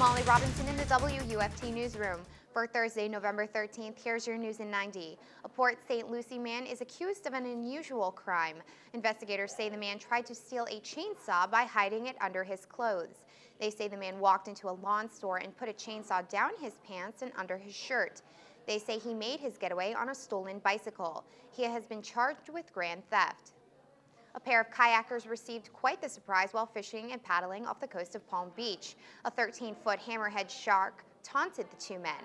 Molly Robinson in the WUFT newsroom. For Thursday, November 13th, here's your news in 90. A Port St. Lucie man is accused of an unusual crime. Investigators say the man tried to steal a chainsaw by hiding it under his clothes. They say the man walked into a lawn store and put a chainsaw down his pants and under his shirt. They say he made his getaway on a stolen bicycle. He has been charged with grand theft. A pair of kayakers received quite the surprise while fishing and paddling off the coast of Palm Beach. A 13-foot hammerhead shark taunted the two men.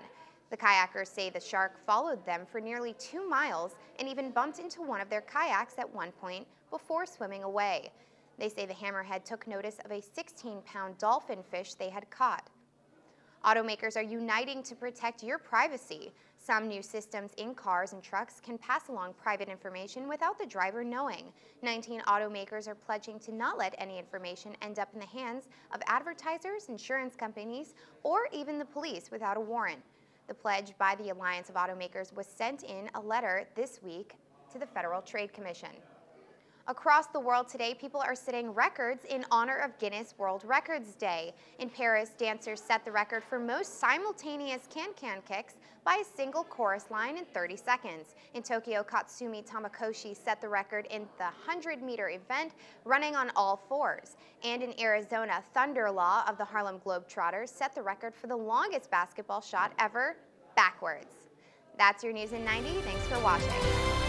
The kayakers say the shark followed them for nearly two miles and even bumped into one of their kayaks at one point before swimming away. They say the hammerhead took notice of a 16-pound dolphin fish they had caught. Automakers are uniting to protect your privacy. Some new systems in cars and trucks can pass along private information without the driver knowing. 19 automakers are pledging to not let any information end up in the hands of advertisers, insurance companies, or even the police without a warrant. The pledge by the Alliance of Automakers was sent in a letter this week to the Federal Trade Commission. Across the world today, people are setting records in honor of Guinness World Records Day. In Paris, dancers set the record for most simultaneous can-can kicks by a single chorus line in 30 seconds. In Tokyo, Katsumi Tamakoshi set the record in the 100-meter event, running on all fours. And in Arizona, Thunder Law of the Harlem Globetrotters set the record for the longest basketball shot ever, backwards. That's your news in 90. Thanks for watching.